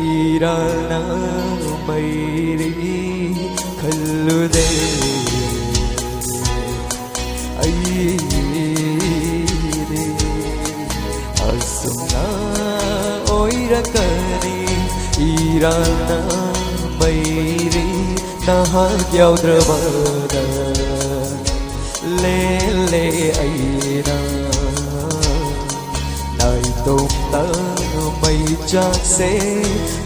일어나 빨리 걸르대 아이리 알숨나 오이라까니 일어나 빨리 나할 겨드러버다 lê lê ấy na đời tùng tơ bayacakse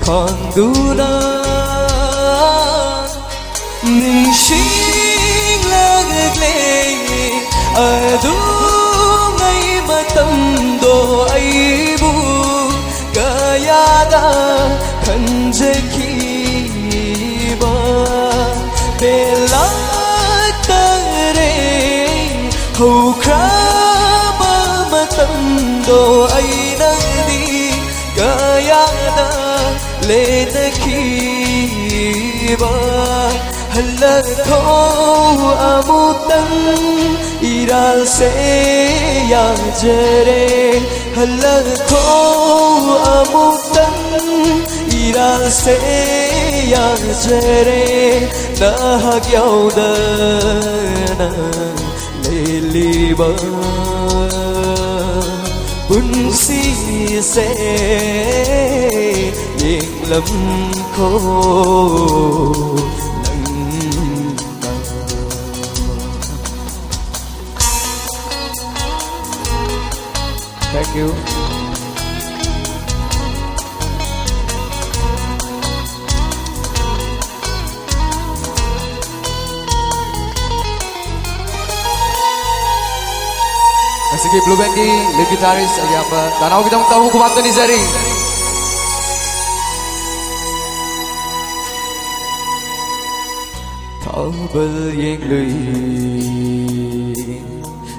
kan duran Ningxing lagagle adu ngay matam do aibu gayada kanjeki ba ta tare hau kra ba matam do ai ليلك يبقى هلا تو أموتن إيران سيا جري هلا تو أموتن إيران سيا جري نهاك يودنا ليلي بقى bunsi se lắm khổ lạnh tàu Thank you. Sigi Blue Bandy, lead guitarist Aliamba. Tanaw kitang tawo kumanta ni Zari. Thở yên lụy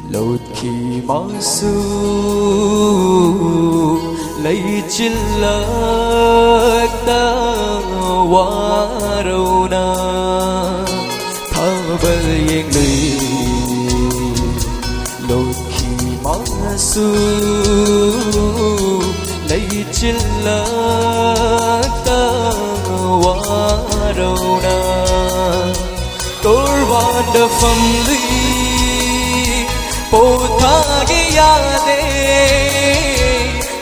lột khi mong su lấy chín lợt ta hoa râu na thở yên lụy lột khi mong su lấy chín lợt torvanda famli pothage yade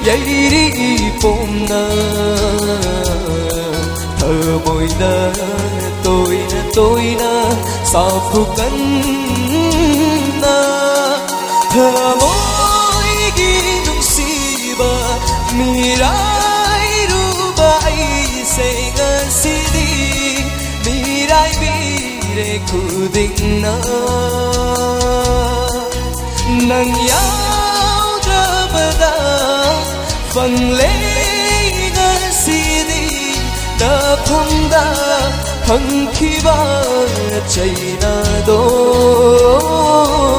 yairi pomna thơ môi na tôi na tôi na sao phu cân quyết nợ nâng nhau đỡ bờ đỡ phần lễ ngỡ si đi đỡ phong đa thân khi ba chạy na đôi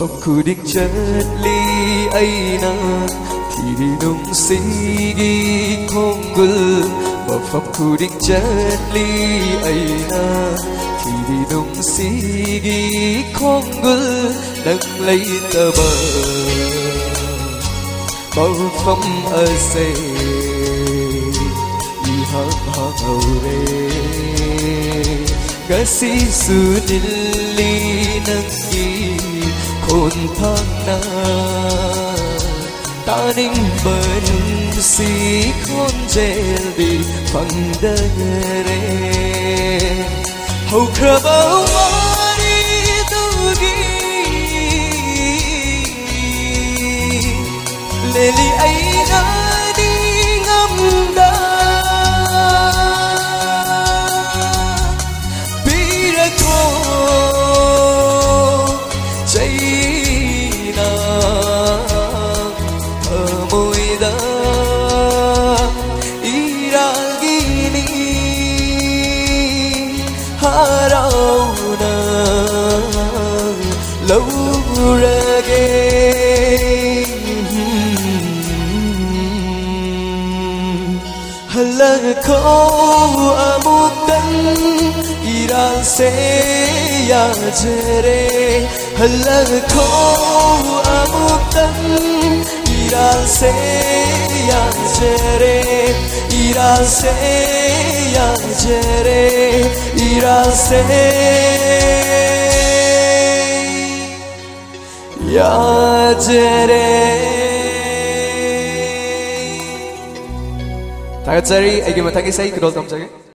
do khu định chất ly ấy na Thì đi đông si ghi không gul Bao pháp khu định chất ly ấy na Thì đi đông si ghi không gul Đừng lấy tờ bờ, Bao phong ở xe, Đi hát hát hầu rê. Kasi sunili nang i hồn thang na taning benung si khôn đi phần phang da hầu khờ bao mari هلكوا أمدا إيران سيا جري هلكوا أمدا İran se ya yancere İran se ya yancere İran se ya yancere Alright, Sari, agi matagi sa ikdol tam sagi.